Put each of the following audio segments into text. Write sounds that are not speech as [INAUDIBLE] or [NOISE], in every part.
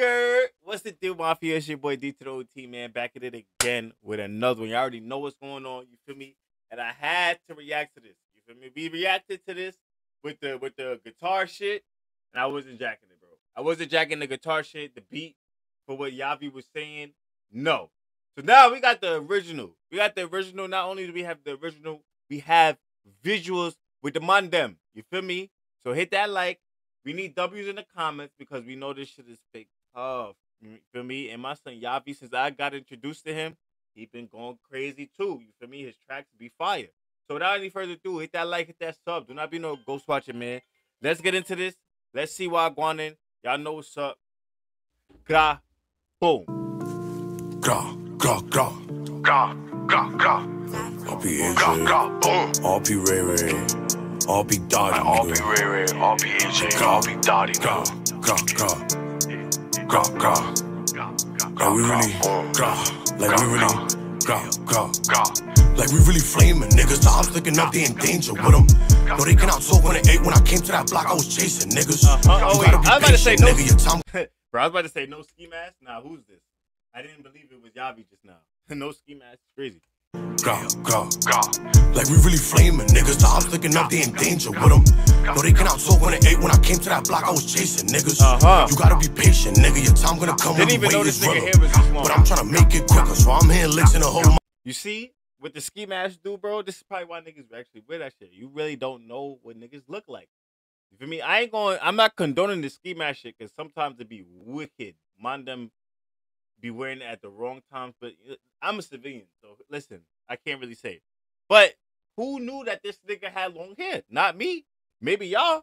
good mafia? It's your boy D to the OT, man. Back at it again with another one. You already know what's going on. You feel me? And I had to react to this. You feel me? We reacted to this with the with the guitar shit, and I wasn't jacking it, bro. I wasn't jacking the guitar shit, the beat for what Yavi was saying. No. So now we got the original. We got the original. Not only do we have the original, we have visuals with the Mandem. You feel me? So hit that like. We need W's in the comments because we know this shit is fake tough. You feel me? And my son Yavi, since I got introduced to him, he been going crazy too. You feel me? His tracks be fire. So without any further ado, hit that like, hit that sub. Do not be no ghost watching, man. Let's get into this. Let's see why I'm going in. Y'all know what's up. Gra, boom. Gra, gra, gra. Gra, gra, gra. RP Gra, AJ, gra, boom. RP Ray Ray, RP Dottie, RP nigga. Ray Ray, RP AJ, RP Dottie, Gra, nigga. gra, gra, gra, gra. Gra, Like we really, boom. like we really, gra, gra. Gra. Like we really flaming niggas. The ops looking up, they in danger with them. No, they cannot talk when they ate. When I came to that block, I was chasing niggas. Uh, oh, wait, I was about to say no- nigga. Your time [LAUGHS] Bro, I was about to say no ski mask. Nah, who's this? I didn't believe it was Yavi just now. [LAUGHS] no ski mask. Crazy. Gra, gra. Gra. Like we really flaming niggas. The ops looking up, they in danger with them. No, they cannot talk when they ate. When I came to that block, I was chasing niggas. Uh-huh. You gotta be patient, nigga. Your time gonna come Didn't even know this is nigga realer. here was this long. But I'm trying to make it quicker, so I'm hitting licks in the whole. You see, with the ski mask dude, bro, this is probably why niggas actually wear that shit. You really don't know what niggas look like. You feel me? I ain't going. I'm not condoning the ski mask shit because sometimes it be wicked. Mind them be wearing it at the wrong times. But uh, I'm a civilian, so listen, I can't really say. But who knew that this nigga had long hair? Not me. Maybe y'all.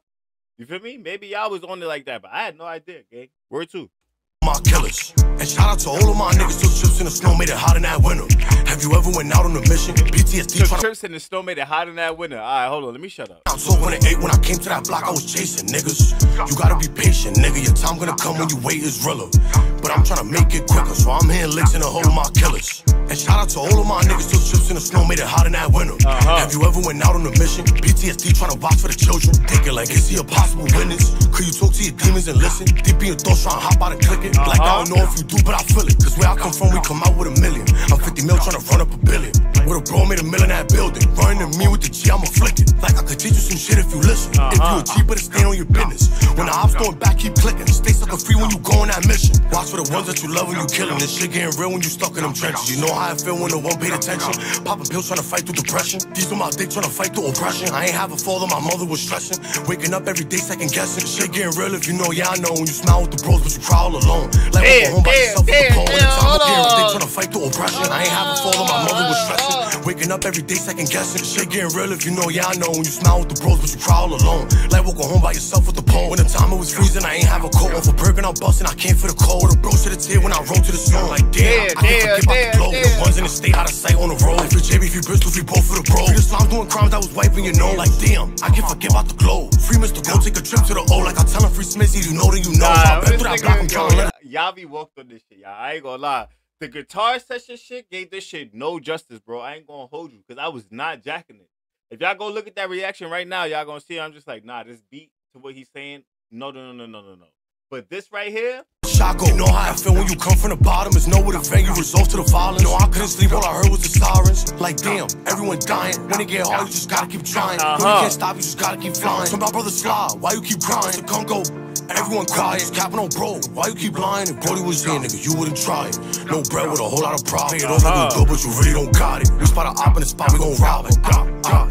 You feel me? Maybe y'all was on it like that, but I had no idea, gang. Word two. my killers. And shout out to all of my niggas took trips in the snow, made it hot in that winter. Have you ever went out on a mission? PTSD to trips in the snow, made it hot in that winter. All right, hold on. Let me shut up. when it ate. When I came to that block, I was chasing niggas. You gotta be patient, nigga. Your time gonna come when you wait is realer. But I'm trying to make it quicker, so I'm licks in the whole of my killers. And shout out to all of my niggas took trips in the snow, made it hot in that winter. Uh-huh. Have you ever went out on a mission? PTSD trying to watch for the children. Thinking like, is he a possible witness? And listen? Deep in your thoughts, trying to hop out and click it. Like I don't uh-huh. know if you do, but I feel it. Cause where I come from, we come out with a million. I'm 50 mil trying to run up a billion. With a bro made a million in that building. Running to me with the G, I'm afflicted. Like I could teach you some shit if you listen. If you a G, uh-huh. better stay on your business. When the ops going back, keep clicking. Stay sucker free when you go on that mission. Watch for the ones that you love when you killing. This shit getting real when you stuck in them trenches. You know how I feel when no one paid attention. Popping pills trying to fight through depression. These are my dick trying to fight through oppression. I ain't have a father, my mother was stressing. Waking up every day second guessing. Shit getting real if you know, yeah, I know. When you smile with the bros, but you cry all alone. Like Damn, walking home by damn, damn, the the damn, hold on. trying to fight through oppression. I ain't have a father, my mother. Waking up every day second guessing. Shit getting real if you know, yeah, I know. When you smile with the bros, but you cry all alone. Like walking home by yourself with the pole. When the time it was freezing, I ain't have a coat. Off a Bergen, I'm busting, I came for the cold. The bro to the tear when I roll to the snow. Like, damn, I can't forget about the glow. The ones in the state out of sight on the road. Free JB, free Bristol, free both for the bro. The slime doing crimes, I was wiping your nose. Like, damn, I can't forget about the glow. Free Mr. Go, take a trip to the O. Like I tell him, free Smithy, you know that you know. Nah, I've been this through that block, I'm nigga, trying to let yo, Yavi walked on this shit, y'all. I ain't gonna lie. The guitar session shit gave this shit no justice, bro. I ain't gonna hold you because I was not jacking it. If y'all go look at that reaction right now, y'all gonna see I'm just like, nah, this beat to what he's saying, no, no, no, no, no, no, no. But this right here, Shako. You know how I feel when you come from the bottom. It's nowhere to vent, you result to the violence. No, I couldn't sleep, all I heard was the sirens. Like, damn, everyone dying. When it get hard, you just gotta keep trying. When you Uh-huh. can't stop, you just gotta keep flying. So my brother Sly, why you keep crying? So come go. Everyone quiet, capping on bro. Why you keep lying? If Brody was here, nigga, you wouldn't try it. No bread with a whole lot of pride. Pay it off Uh-huh. you good, but you really don't got it. We spot a op in the spot, we gon' rob it. Gah, gah,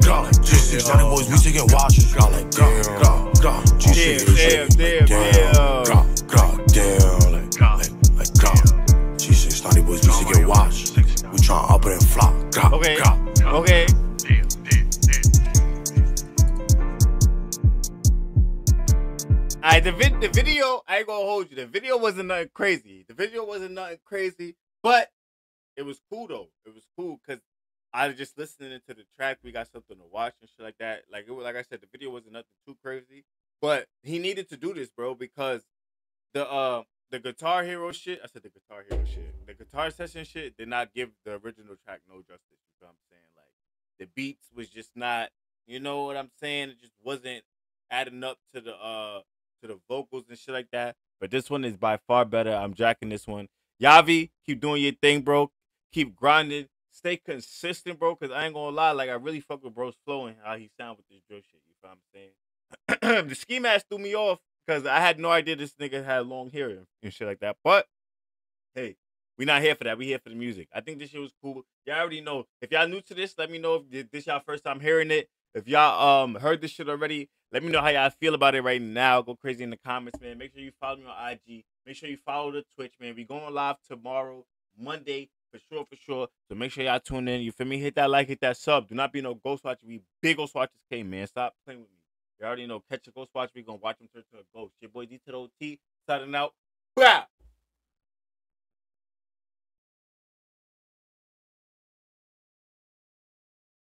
gah. Like, G6, Johnny boys, we taking watches. Gah, like, gah, gah. G6, Damn, damn, damn, damn. Gah, gah, damn, like, like, like, gah. G6, Naughty boys, we taking watch. We tryna up it and flop. Okay, gah. okay. Alright, the vid- the video, I ain't gonna hold you. The video wasn't nothing crazy. The video wasn't nothing crazy, but it was cool though. It was cool because I was just listening to the track. We got something to watch and shit like that. Like it was, like I said, the video wasn't nothing too crazy, but he needed to do this, bro, because the uh the Guitar Hero shit. I said the Guitar Hero shit. The guitar session shit did not give the original track no justice. You know what I'm saying? Like the beats was just not. You know what I'm saying? It just wasn't adding up to the uh to the vocals and shit like that. but this one is by far better. I'm jacking this one. Yavi, keep doing your thing, bro. Keep grinding. Stay consistent, bro. Cause I ain't gonna lie, like I really fuck with bro's flow and how he sound with this drill shit. You feel what I'm saying? [CLEARS THROAT] the ski mask threw me off because I had no idea this nigga had long hair and shit like that. But hey, we not here for that. We here for the music. I think this shit was cool. Y'all already know. If y'all new to this, let me know if this y'all first time hearing it. If y'all um heard this shit already, let me know how y'all feel about it right now. Go crazy in the comments, man. Make sure you follow me on IG. Make sure you follow the Twitch, man. We going live tomorrow, Monday, for sure, for sure. So make sure y'all tune in. You feel me? Hit that like, hit that sub. Do not be no ghost watcher. We big ghost watchers came, man. Stop playing with me. You already know. Catch a ghost watcher. We gonna watch them turn to a ghost. Your boy D to the OT. Signing out. Wow.